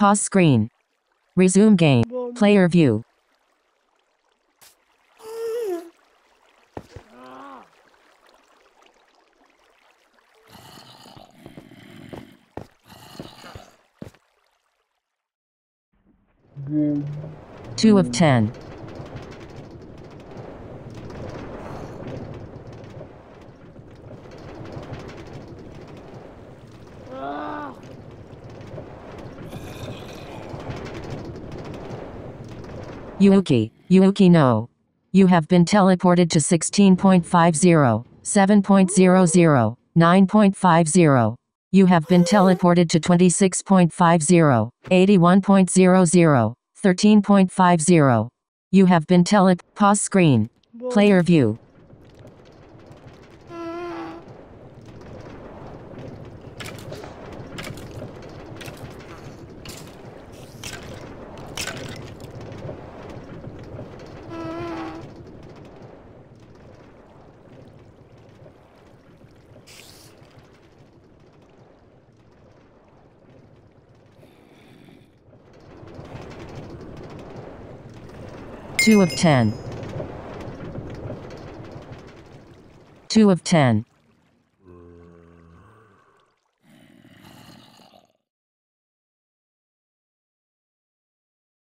Pause screen. Resume game. Player view. Two of ten. Yuuki, Yuuki no. You have been teleported to 16.50, 7.00, 9.50. You have been teleported to 26.50, 81.00, 13.50. You have been tele- pause screen. Player view. Two of ten. Two of ten.